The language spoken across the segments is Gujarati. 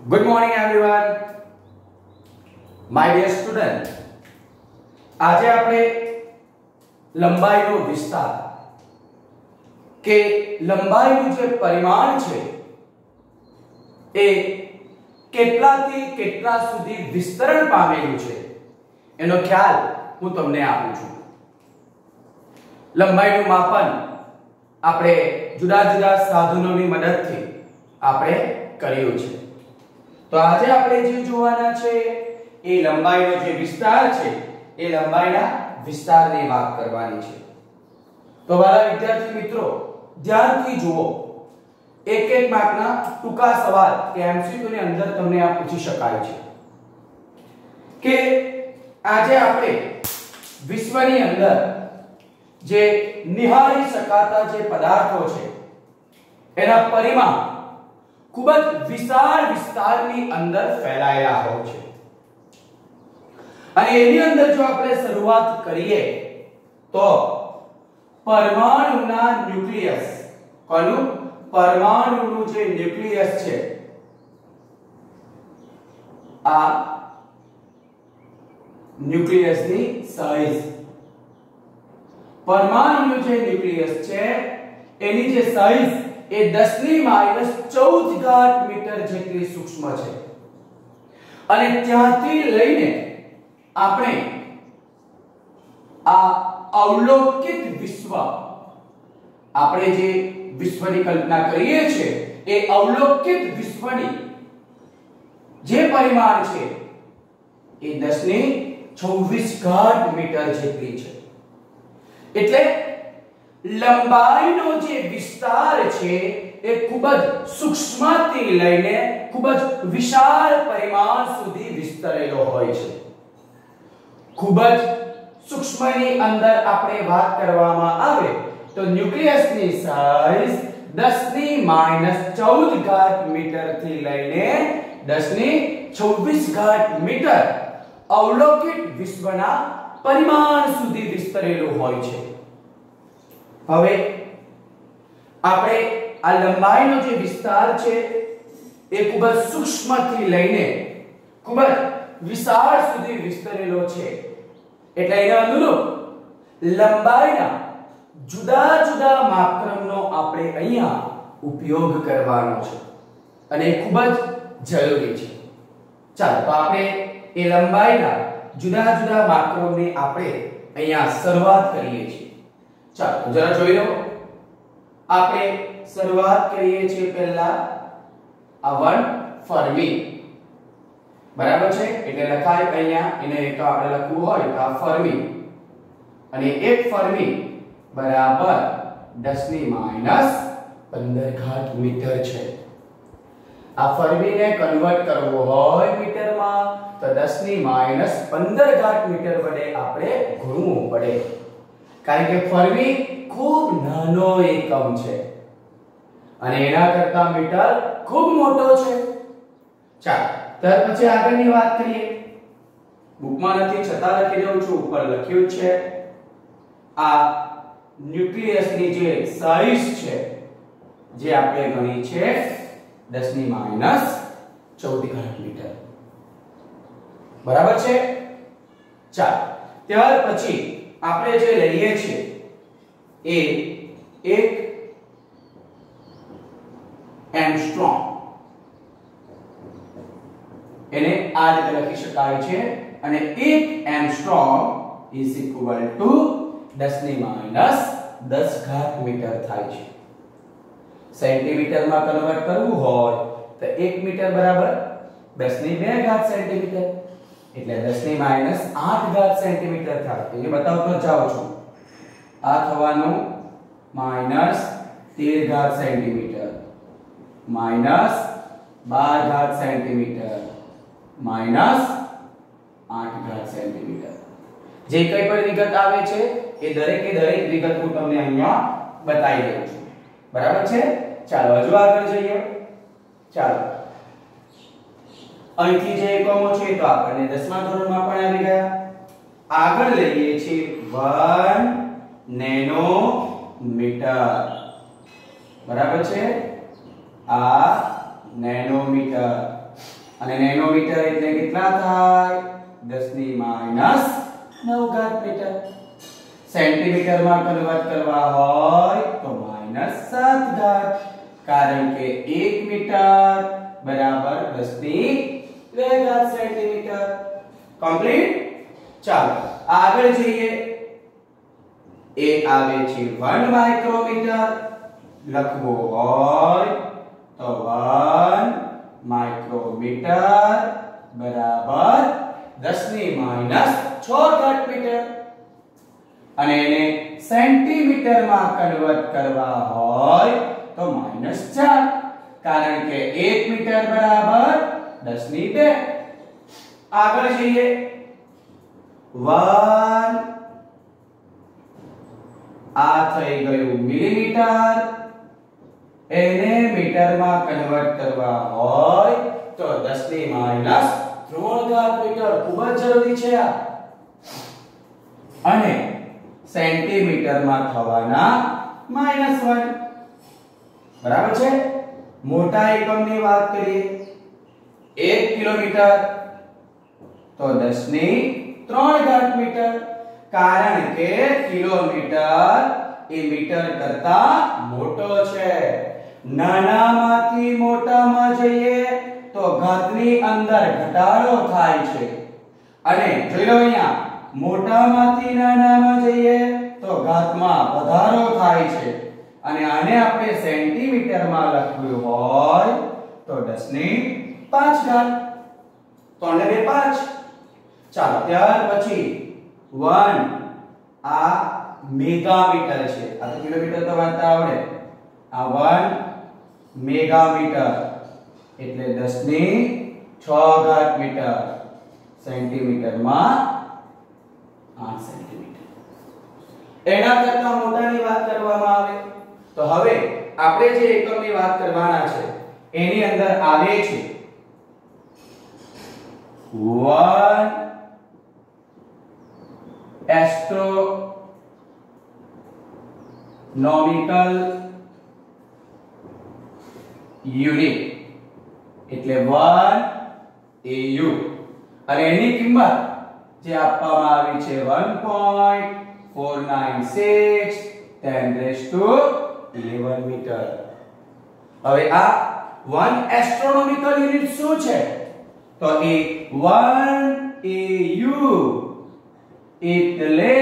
Good morning, everyone. My dear student. આજે આપણે લંબાઈનો વિસ્તાર કે લંબાઈનું જે પરિમાણ છે એ કેટલાથી કેટલા સુધી વિસ્તરણ પામેલું છે એનો ખ્યાલ હું તમને આપું છું લંબાઈનું માપન આપણે જુદા જુદા સાધનોની મદદથી આપણે કર્યું છે તો આજે આપણે જે જોવાના છે, એ લંબાઈનો જે વિસ્તાર છે, એ લંબાઈના વિસ્તારની વાત કરવાની છે. તો વાલા વિદ્યાર્થી મિત્રો, ધ્યાનથી જુઓ. એક એક માર્કના ટૂંકા સવાલ કે એમસીક્યુ ની અંદર તમને આ પૂછી શકાય છે. કે આજે આપણે વિશ્વની અંદર જે નિહાળી શકાતા જે પદાર્થો છે, એના પરિમાણ ખૂબ જ વિશાળ વિસ્તારની અંદર ફેલાયેલા હોય છે. અને એની અંદર જો આપણે શરૂઆત કરીએ, તો પરમાણુના ન્યુક્લિયસ, કોનું? પરમાણુનું જે ન્યુક્લિયસ છે, આ ન્યુક્લિયસની સાઈઝ. પરમાણુનું જે ન્યુક્લિયસ છે, એની જે સાઈઝ એ 10 ની માઇનસ 14 ઘાત મીટર જેટલી સૂક્ષ્મ છે. અને ત્યાંથી લઈને આપણે આ અવલોકિત વિશ્વ, આપણે જે વિશ્વની કલ્પના કરીએ છીએ, એ અવલોકિત વિશ્વની જે પરિમાણ છે, એ 10 ની 26 ઘાત મીટર જેટલી છે. એટલે લંબાઈનો જે વિસ્તાર છે, એ ખૂબ જ સૂક્ષ્મથી લઈને ખૂબ જ વિશાળ પરિમાણ સુધી વિસ્તરેલો હોય છે. ખૂબ જ સૂક્ષ્મની અંદર આપણે વાત કરવામાં આવે તો ન્યુક્લિયસની સાઈઝ 10 ની માઇનસ 14 ઘાત મીટરથી લઈને 10 ની 26 ઘાત મીટર અવલોકિત વિશ્વના પરિમાણ સુધી વિસ્તરેલું હોય છે. હવે આપણે આ લંબાઈનો જે વિસ્તાર છે, એ ખૂબ જ સૂક્ષ્મથી લઈને ખૂબ જ વિશાળ સુધી વિસ્તરેલો છે. એટલે એને અનુરૂપ લંબાઈના જુદા જુદા માપક્રમનો આપણે અહીંયા ઉપયોગ કરવાનો છે. અને ખૂબ જ જરૂરી છે. ચાલો, તો આપણે એ લંબાઈના જુદા જુદા માપક્રમની આપણે અહીંયા શરૂઆત કરીએ છીએ. ચાલો જરા જોઈ લો. આપણે શરૂઆત કરીએ છીએ પહેલા આ વન ફર્મી બરાબર છે? એટલે લખાય અહીંયા, એને એક આપણે લખવું હોય તો આ ફર્મી અને એક ફર્મી બરાબર 10 ની માઇનસ 15 ઘાત મીટર છે. આ ફર્મીને કન્વર્ટ કરવો હોય મીટરમાં, તો 10 ની માઇનસ 15 ઘાત મીટર વડે આપણે ગુણવું પડે. કારણ કે ફરવી ખૂબ નાનો એકમ છે. અને એના કરતા મીટર ખૂબ મોટો છે. ચાલો, ત્યાર પછી આગળની વાત કરીએ. બુકમાં નથી, છતાં લખી દઉં છું. ઉપર લખ્યું છે, આ ન્યુક્લિયસની જે સાઈઝ છે, જે આપણે ગણી છે 10 ની માઇનસ 14 ઘાત મીટર. બરાબર છે? ચાલો, ત્યાર પછી આપણે જે લઈએ છીએ એ એક એંગસ્ટ્રોમ. એને આ રીતે લખી શકાય છે અને એક એંગસ્ટ્રોમ ઇઝ ઇક્વલ ટુ 10 ની માઇનસ 10 ઘાત મીટર થાય છે. સેન્ટીમીટરમાં કન્વર્ટ કરવું હોય તો 1 મીટર બરાબર 10 ની 2 ઘાત સેન્ટીમીટર. એટલે 10 ની માઇનસ 8 ઘાત સેન્ટીમીટર થાય. એ બતાવતો જાઉં છું. આ થવાનું માઇનસ 13 ઘાત સેન્ટીમીટર માઇનસ 12 ઘાત સેન્ટીમીટર માઇનસ 8 ઘાત સેન્ટીમીટર જે કંઈ પણ વિગત આવે છે, એ દરેકે દરેક વિગત હું તમને અહીંયા બતાવી દઉં છું. બરાબર છે? ચાલો હજુ આગળ જઈએ. ચાલો. અહીંથી જે એકમો છે તો આપણને દસમા ધોરણમાં પણ આવી ગયા. આગળ લઈએ છીએ 1 નેનો મીટર બરાબર છે? આ નેનોમીટર. અને નેનોમીટર એટલે કેટલા થાય? 10 ની માઇનસ 9 ઘાત મીટર. સેન્ટીમીટરમાં કન્વર્ટ કરવા હોય તો માઇનસ 7 ઘાત. કારણ કે 1 મીટર બરાબર 10 ની 2 ઘાત સેન્ટીમીટર કમ્પ્લીટ ચાલો, આગળ જઈએ. એ આવે છે 1 માઇક્રોમીટર લખવો હોય તો 1 માઇક્રોમીટર બરાબર 10 ની માઇનસ 6 ઘાત મીટર. અને એને સેન્ટીમીટરમાં કન્વર્ટ કરવા હોય તો માઇનસ 4 કારણ કે 1 મીટર બરાબર 10 ની 2 આગળ જઈએ. 1 આ થઈ ગયું મિલીમીટર. એને મીટરમાં કન્વર્ટ કરવા હોય તો 10 ની માઇનસ 3 ઘાત મીટર ખૂબ જ જરૂરી છે આ. અને સેન્ટીમીટરમાં થવાના માઇનસ 1 બરાબર છે? મોટા એકમની વાત કરીએ. 1 કિલોમીટર. તો 10 ની 3 ઘાત મીટર. કારણ કે કિલોમીટર એ મીટર કરતા મોટો છે. નાનામાંથી મોટામાં જઈએ તો ઘાતની અંદર ઘટાડો થાય છે. અને જોઈ લો અહીંયા, મોટામાંથી નાનામાં જઈએ તો ઘાતમાં વધારો થાય છે. અને આને આપણે સેન્ટીમીટરમાં લખવું હોય તો 10 ની 5 ઘાત તો આને બે 5 ચાલો, ત્યાર પછી 1 આ મેગામીટર છે. આ તો કિલોમીટર તો વાંચતા આવડે. આ 1 મેગામીટર. એટલે 10 ની 6 ઘાત મીટર. સેન્ટીમીટરમાં 8 સેન્ટીમીટર. એના કરતા મોટાની વાત કરવામાં આવે તો હવે આપણે જે એકમની વાત કરવાના છે, એની અંદર આવે છે. 1 એસ્ટ્રોનોમિકલ યુનિટ એટલે 1 AU અને એની કિંમત જે આપવામાં આવી છે 1.496 10 raised to 11 મીટર હવે આ 1 એસ્ટ્રોનોમિકલ યુનિટ શું છે? તો એ 1 AU એટલે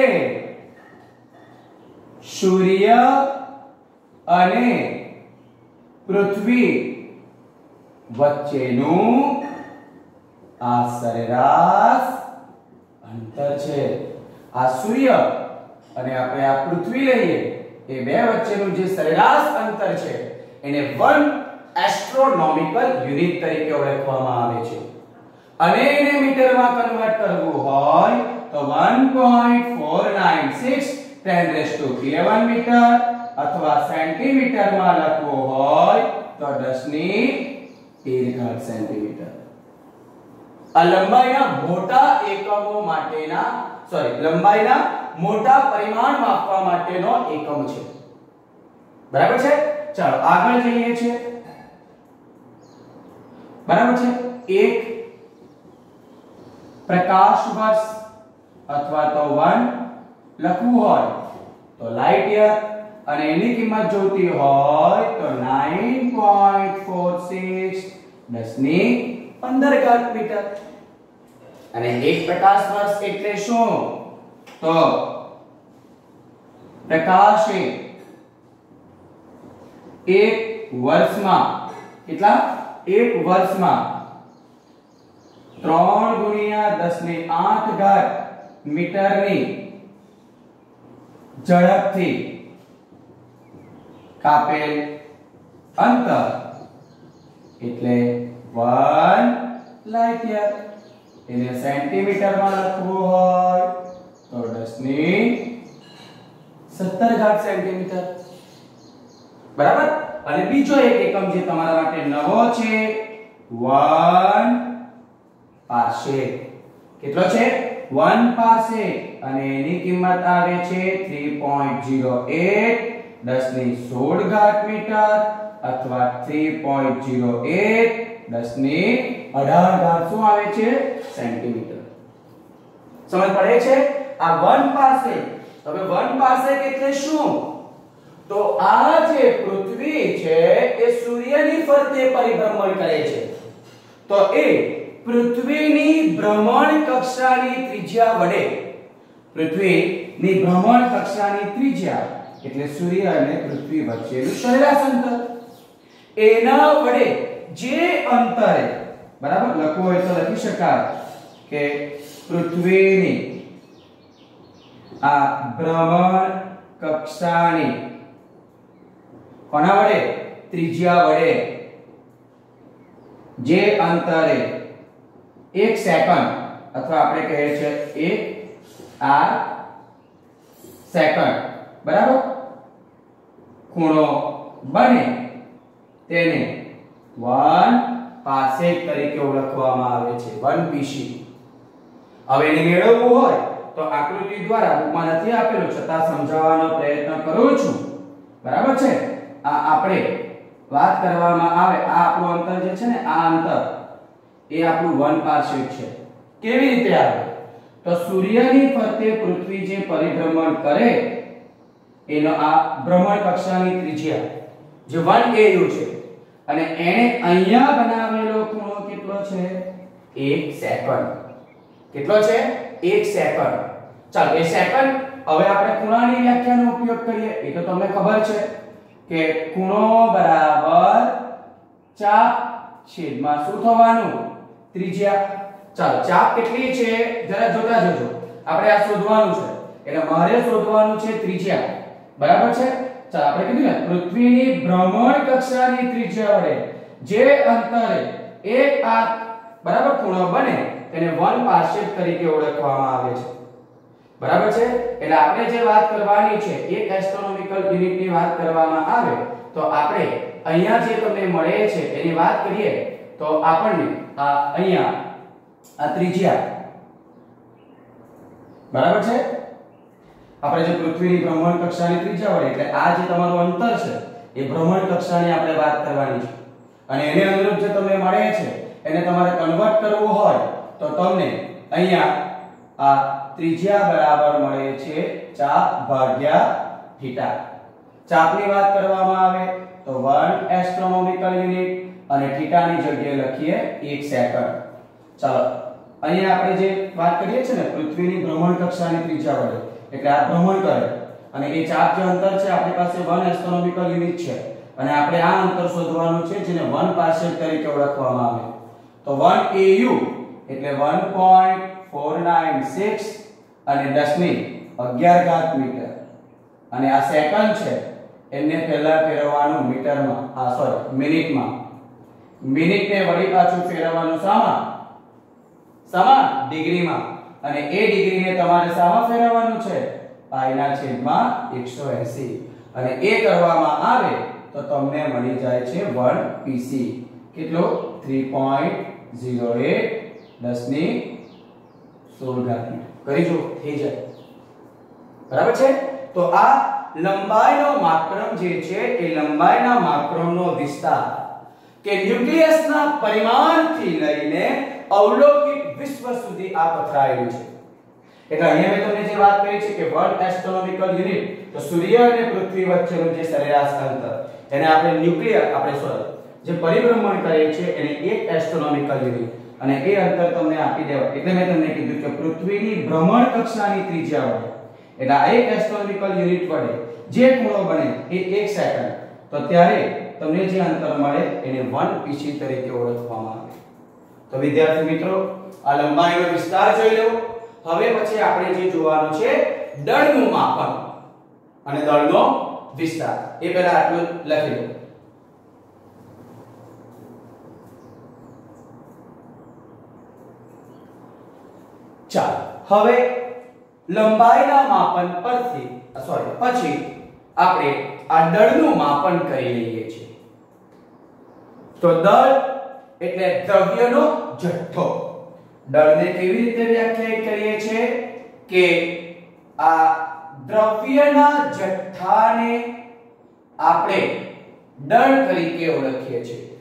સૂર્ય અને પૃથ્વી વચ્ચેનું આ સરેરાશ અંતર છે. આ સૂર્ય અને આપણે આ પૃથ્વી લઈએ, એ બે વચ્ચેનું જે સરેરાશ અંતર છે, એને 1 એસ્ટ્રોનોમિકલ યુનિટ તરીકે ઓળખવામાં આવે છે. અને એને મીટરમાં કન્વર્ટ કરવું હોય તો 1.496 10 raised to 11 મીટર અથવા સેન્ટીમીટરમાં લખવું હોય તો 10 ની 13 ઘાત સેન્ટીમીટર આ લંબાઈના મોટા એકમો માટેના સોરી લંબાઈના મોટા પરિમાણ માપવા માટેનો એકમ છે. બરાબર છે? ચાલો આગળ જઈએ છીએ. બરાબર છે? એક પ્રકાશ વર્ષ અથવા તો વન લખવું હોય, તો લાઇટ યર અને એની કિંમત જોતી હોય તો 9.46 10 ની 15 ઘાત મીટર અને એક પ્રકાશ વર્ષ એટલે શું? તો પ્રકાશ એક વર્ષમાં, કેટલા? એક વર્ષમાં 3 ગુણ્યા દસની 8 ઘાત મીટરની ઝડપથી કાપેલ અંતર એટલે વન લાઇટ એને સેન્ટીમીટરમાં લખવું હોય તો દસની 17 ઘાત સેન્ટીમીટર. બરાબર? અને બીજો એક એકમ જે તમારા માટે નવો છે 1 પાસેક કેટલો છે? 1 પાસે. અને એની કિંમત આવે છે 3.08 10 ની 16 ઘાત મીટર અથવા 3.08 10 ની 18 ઘાત શું આવે છે? સેન્ટીમીટર. સમજ પડે છે? આ 1 પાસે. હવે 1 પાસે એટલે શું? તો આ જે પૃથ્વી છે એ સૂર્યની ફરતે પરિભ્રમણ કરે છે. તો એ પૃથ્વીની ભ્રમણ કક્ષાની ત્રિજ્યા વડે. પૃથ્વીની ભ્રમણ કક્ષાની ત્રિજ્યા એટલે સૂર્ય અને પૃથ્વી વચ્ચેનું સરેરાશ અંતર. એના વડે જે અંતરે, બરાબર? લખવું હોય તો લખી શકાય કે પૃથ્વીની આ ભ્રમણ કક્ષાની કોના વડે? ત્રિજ્યા વડે. જે અંતરે એક સેકન્ડ અથવા આપણે કહીએ છીએ એક આર સેકન્ડ બરાબર? ખૂણો બને તેને 1 પાસેક તરીકે ઓળખવામાં આવે છે. 1 પીસી હવે એને મેળવવું હોય તો આકૃતિ દ્વારા બુકમાં નથી આપેલું, છતાં સમજાવવાનો પ્રયત્ન કરું છું. બરાબર છે? આ આપણે વાત કરવામાં આવે, આ આપણું અંતર જે છે ને, આ અંતર એ આપણું વન પાર્શ્વિક છે. કેવી રીતે આવે? તો સૂર્યની ફરતે પૃથ્વી જે પરિભ્રમણ કરે, એનો આ ભ્રમણ કક્ષાની ત્રિજ્યા, જે 1 AU છે. અને એણે અહીંયા બનાવેલો ખૂણો કેટલો છે? 1 સેકન્ડ. કેટલો છે? 1 સેકન્ડ. ચાલો, એ સેકન્ડ, હવે આપણે ખૂણાની વ્યાખ્યાનો ઉપયોગ કરીએ. એ તો તમને ખબર છે કે ખૂણો બરાબર ચાપ છેદમાં શું થવાનું? ત્રિજ્યા. ચાલો, ચાપ કેટલી છે? જરા જોતા જજો. આપણે આ શોધવાનું છે. એટલે મારે શોધવાનું છે ત્રિજ્યા. બરાબર છે? ચાલો, આપણે કીધું ને, પૃથ્વીની ભ્રમણ કક્ષાની ત્રિજ્યા વડે જે અંતરે એક આ બરાબર ખૂણો બને, તેને વન પાર્શ્વ તરીકે ઓળખવામાં આવે છે. બરાબર છે? એટલે આપણે જે વાત કરવાની છે, એક એસ્ટ્રોનોમિકલ યુનિટની વાત કરવામાં આવે, તો આપણે અહીંયા જે તમને મળે છે, એની વાત કરીએ તો આપણને આ અહીંયા આ ત્રિજ્યા બરાબર છે? આપણે જે પૃથ્વીની ભ્રમણ કક્ષાની ત્રિજ્યા હોય, એટલે આ જે તમારું અંતર છે, એ ભ્રમણ કક્ષાની આપણે વાત કરવાની છે. અને એને અનુરૂપ જે તમને મળે છે, એને તમારે કન્વર્ટ કરવું હોય, તો તમને અહીંયા આ ત્રિજ્યા બરાબર મળે છે ચાપ ભાગ્યા થીટા. ચાપની વાત કરવામાં આવે, તો 1 એસ્ટ્રોનોમિકલ યુનિટ અને થીટાની જગ્યાએ લખીએ 1 સેકન્ડ. ચાલો, અહીંયા આપણે જે વાત કરીએ છીએ ને, પૃથ્વીની ભ્રમણ કક્ષાની ત્રિજ્યા વડે, એટલે આ ભ્રમણ કરે. અને એ ચાર્જ જે અંતર છે, આપણી પાસે 1 એસ્ટ્રોનોમિકલ યુનિટ છે. અને આપણે આ અંતર શોધવાનું છે, જેને 1 પાર્શિયલ તરીકે ઓળખવામાં આવે. તો 1 AU એટલે 1.496 અને 10 ની 11 ઘાત મીટર. અને આ સેકન્ડ છે, એને પહેલા ફેરવવાનું મીટરમાં, આ સોરી મિનિટમાં. મિનિટને વળી પાછું ફેરવવાનું સામાન શામાં ડિગ્રીમાં. અને એ ડિગ્રીને તમારે સામાન ફેરવવાનું છે. પાઈના છેદમાં 180 અને એ કરવામાં આવે તો તમને મળી જાય છે 1 પીસી. કેટલો? 3.08 10 ની 16 ઘાત કરી જો થઈ જાય. બરાબર છે? તો આ લંબાઈનો માત્રમ જે છે, એ લંબાઈના માત્રમનો વિસ્તાર કે ન્યુક્લિયસના પરિમાણથી લઈને અવલોકિત વિશ્વ સુધી આ પથરાયેલું છે. એટલે અહીંયા મેં તમને જે વાત કરી છે કે વર્લ્ડ એસ્ટ્રોનોમિકલ યુનિટ, તો સૂર્ય અને પૃથ્વી વચ્ચેનું જે સરેરાશ અંતર, એને આપણે ન્યુક્લિયર, આપણે સોરી જે પરિભ્રમણ કરે છે એને એક એસ્ટ્રોનોમિકલ યુનિટ. અને એ અંતર તમને આપી દેવા એટલે મેં તમને કીધું કે પૃથ્વીની ભ્રમણ કક્ષાની ત્રિજ્યા વડે. એટલે આ એક એસ્ટ્રોનોમિકલ યુનિટ વડે જે ખૂણો બને એ 1 સેકન્ડ. તો ત્યારે તમને જે અંતર મળે એને 1 પીસી તરીકે ઓળખવામાં આવે. તો વિદ્યાર્થી મિત્રો, આ લંબાઈનો વિસ્તાર જોઈ લો. હવે પછી આપણે જે જોવાનું છે, દળનું માપન અને દળનો વિસ્તાર. એ પહેલા આટલું લખી લો ચાલો, હવે લંબાઈના માપન પરથી સોરી પછી આપણે આ દળનું માપન કરી લઈએ છીએ. તો દળ એટલે દ્રવ્યનો જથ્થો. દળને કેવી રીતે વ્યાખ્યાયિત કરીએ છીએ? કે આ દ્રવ્યના જથ્થાને આપણે દળ તરીકે ઓળખીએ છીએ.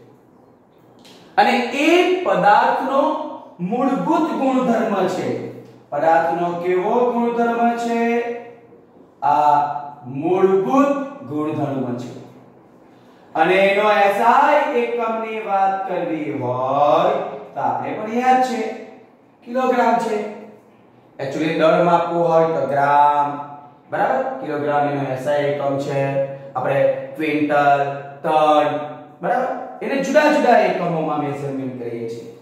અને એ પદાર્થનો મૂળભૂત ગુણધર્મ છે. પદાર્થનો કેવો ગુણધર્મ છે? આ મૂળભૂત ગુણધર્મ છે. અને એનો SI એકમની વાત કરવી હોય તો આપણે પણ યાદ છે. કિલોગ્રામ છે. એક્ચ્યુઅલી દળ માપવું હોય તો ગ્રામ. બરાબર? કિલોગ્રામ એનો SI એકમ છે. આપણે ક્વિન્ટલ, ટન, બરાબર? એને જુદા જુદા એકમોમાં મેઝરમેન્ટ કરીએ છીએ.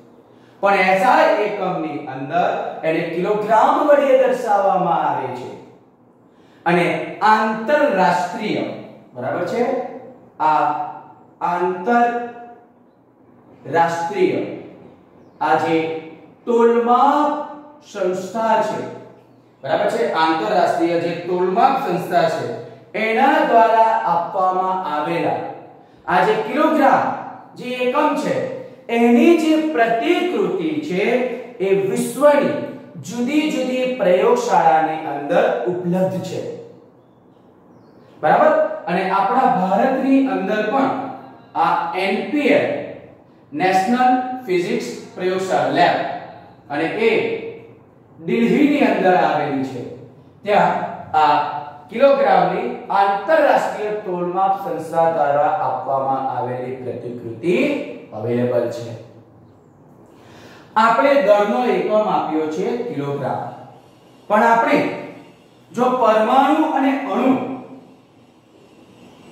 પણ SI એકમની અંદર એને કિલોગ્રામ વડે દર્શાવવામાં આવે છે. અને આંતરરાષ્ટ્રીય, બરાબર છે? આ આંતર રાષ્ટ્રીય આજે જે તોલમાપ સંસ્થા છે. બરાબર છે? આંતરરાષ્ટ્રીય જે તોલમાપ સંસ્થા છે, એના દ્વારા આપવામાં આવેલા. આ જે કિલોગ્રામ જે એકમ છે, એની જે પ્રતિકૃતિ છે, એ વિશ્વની જુદી જુદી પ્રયોગશાળાની અંદર ઉપલબ્ધ છે. બરાબર? અને આપણા ભારતની અંદર પણ આ એનપીએલ નેશનલ ફિઝિક્સ પ્રયોગશાળા લેબ અને એ દિલ્હીની અંદર આવેલી છે. ત્યાં આ કિલોગ્રામની આંતરરાષ્ટ્રીય તોલમાપ સંસ્થા દ્વારા આપવામાં આવેલી પ્રતિકૃતિ અવેલેબલ છે. આપણે દળનો એકમ આપ્યો છે કિલોગ્રામ. પણ આપણે જો પરમાણુ અને અણુ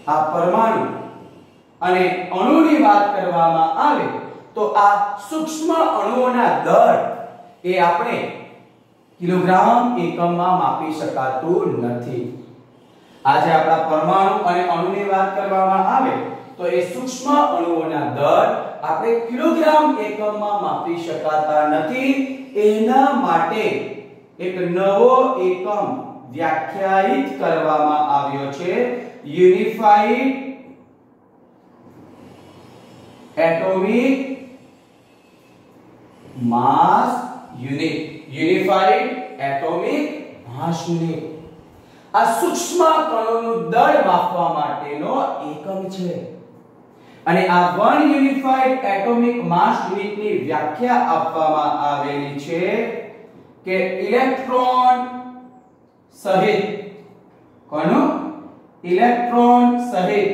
આ પરમાણુ અને અણુની વાત કરવામાં આવે તો આ સૂક્ષ્મ અણુઓના દળ એ આપણે કિલોગ્રામ એકમમાં માપી શકાતું નથી. આજે આપણા પરમાણુ અને અણુની વાત કરવામાં આવે તો એ સૂક્ષ્મ અણુઓના દળ આપણે કિલોગ્રામ એકમમાં માપી શકાતા નથી. એના માટે એક નવો એકમ વ્યાખ્યાયિત કરવામાં આવ્યો છે. Unified atomic mass unit unified atomic mass unit આ સૂક્ષ્મ કણોનું દળ માપવા માટેનો એકમ છે. અને આ વન યુનિફાઈડ એટોમિક માસ યુનિટની વ્યાખ્યા આપવામાં આવેલી છે કે ઇલેક્ટ્રોન સહિત. કોનું? ઇલેક્ટ્રોન સહિત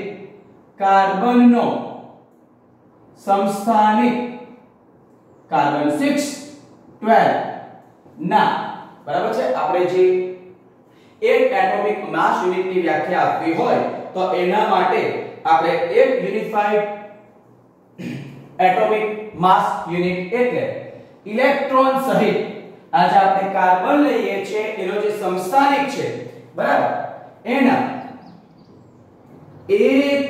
કાર્બનનો સંસ્થાનિક કાર્બન 6 12 ના, બરાબર છે? આપણે જે એક એટોમિક માસ યુનિટની વ્યાખ્યા આપવી હોય, તો એના માટે આપણે એક યુનિફાઈડ એટોમિક માસ યુનિટ એટલે ઇલેક્ટ્રોન સહિત આજે આપણે કાર્બન લઈએ છીએ, એનો જે સંસ્થાનિક છે, બરાબર? એના એક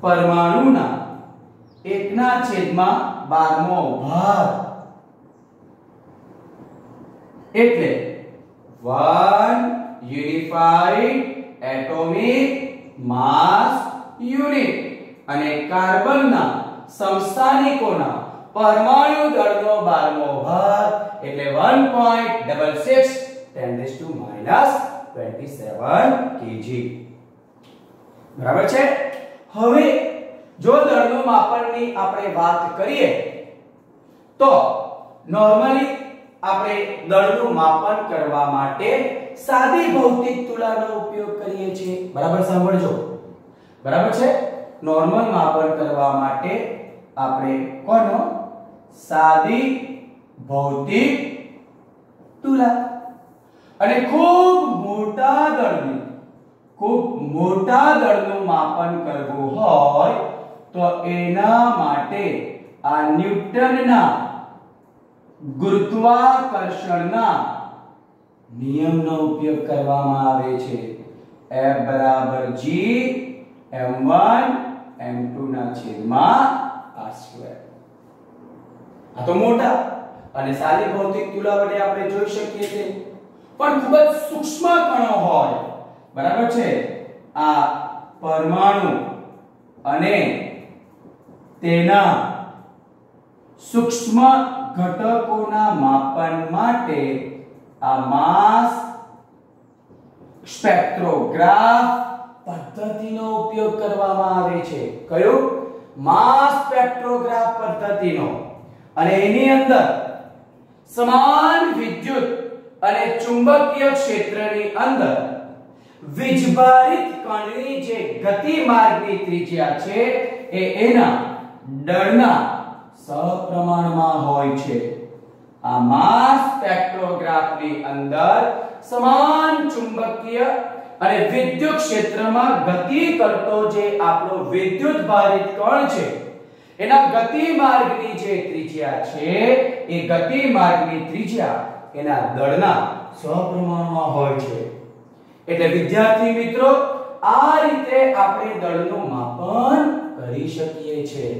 પરમાણુના એકના છેદમાં બારમો ભાગ. એટલે one unified atomic mass unit અને કાર્બનના સમસ્થાનિકોના પરમાણુ દળનો બારમો ભાગ. એટલે 1.66 10 to minus 27 kg બરાબર છે? હવે જો દળનું માપનની આપણે વાત કરીએ, તો નોર્મલી આપણે દળનું માપન કરવા માટે સાદી ભૌતિક તુલાનો ઉપયોગ કરીએ છીએ. બરાબર સાંભળજો. બરાબર છે? નોર્મલ માપન કરવા માટે આપણે કોનો? સાદી ભૌતિક તુલા. અને ખૂબ મોટા દળનું ખૂબ મોટા દળનું માપન કરવું હોય તો એના માટે આ ન્યૂટનના ગુરુત્વાકર્ષણના નિયમનો ઉપયોગ કરવામાં આવે છે. F બરાબર G m1 m2 ના છેદમાં r સ્ક્વેર આ તો મોટા અને સારી ભૌતિક તુલા વડે આપણે જોઈ શકીએ છીએ. પણ ખૂબ જ સૂક્ષ્મ કણો હોય બરાબર છે? આ પરમાણુ અને તેના સૂક્ષ્મ ઘટકોના માપન માટે આ માસ સ્પેક્ટ્રોગ્રાફ પદ્ધતિનો ઉપયોગ કરવામાં આવે છે. કયો? માસ સ્પેક્ટ્રોગ્રાફ પદ્ધતિનો. અને એની અંદર સમાન વિદ્યુત અને ચુંબકીય ક્ષેત્રની અંદર વીજભારિત કણની જે ગતિ માર્ગની ત્રિજ્યા છે, એ એના દળના સપ્રમાણમાં હોય છે. આ માસ સ્પેક્ટ્રોગ્રાફની અંદર સમાન ચુંબકીય અને વિદ્યુત ક્ષેત્રમાં ગતિ કરતો જે આપણો વિદ્યુત ભારિત કણ છે, એના ગતિ માર્ગની જે ત્રિજ્યા છે, એ ગતિ માર્ગની ત્રિજ્યા એના દળના સપ્રમાણમાં હોય છે. એટલે વિદ્યાર્થી મિત્રો, આ રીતે આપણે દળનું માપન કરી શકીએ છીએ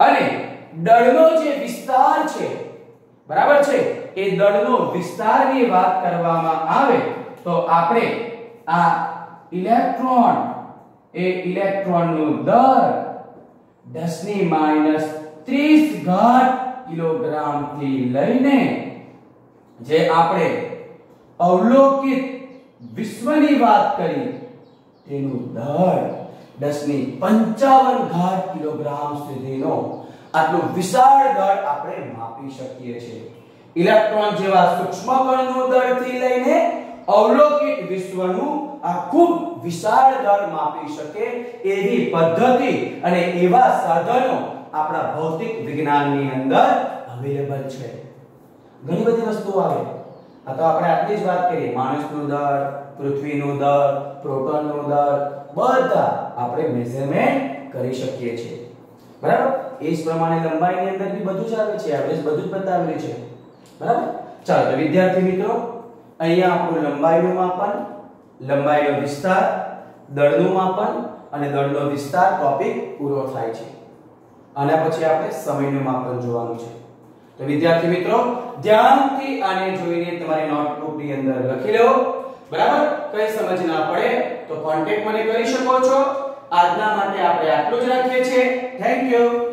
અને દળનો જે વિસ્તાર છે, બરાબર છે? એ દળનો વિસ્તારની વાત કરવામાં આવે તો આપણે આ ઇલેક્ટ્રોન, એ ઇલેક્ટ્રોનનો દર 10 ની માઇનસ 30 ઘાત કિલોગ્રામથી લઈને જે આપણે અવલોકિત વિશ્વની વાત કરી, તેનું દળ 10 ની 55 ઘાત કિલોગ્રામ સુધીનો આટલું વિશાળ દળ આપણે માપી શકીએ છીએ. ઇલેક્ટ્રોન જેવા સૂક્ષ્મ કણનું દળથી લઈને અવલોકિત વિશ્વનું આ ખૂબ વિશાળ દળ માપી શકે એવી પદ્ધતિ અને એવા સાધનો આપણા ભૌતિક વિજ્ઞાનની અંદર અવેલેબલ છે. ઘણી બધી વસ્તુઓ આવે. આ તો આપણે આટલી જ વાત કરી માણસનું દળ પૃથ્વીનું દળ પ્રોટોનનું દળ બધા આપણે મેઝરમેન્ટ કરી શકીએ છીએ. બરાબર? એ જ પ્રમાણે લંબાઈની અંદર બી બધું જ આવે છે. એવરેજ બધું જ બતાવેલું છે. બરાબર? ચાલો, તો વિદ્યાર્થી મિત્રો, અહીંયા આપણું લંબાઈનું માપન, લંબાઈનો વિસ્તાર, દળનું માપન અને દળનો વિસ્તાર ટોપિક પૂરો થાય છે. આના પછી આપણે સમયનું માપન જોવાનું છે. તો વિદ્યાર્થી મિત્રો, ધ્યાનથી આને જોઈને તમારી નોટબુકની અંદર લખી લો. બરાબર? કઈ સમજ ના પડે તો કોન્ટેક્ટ મને કરી શકો છો. આજના માટે આપણે આટલું જ રાખીએ છીએ. Thank you